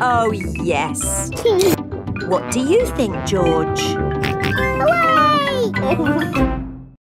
Oh, yes. what do you think, George?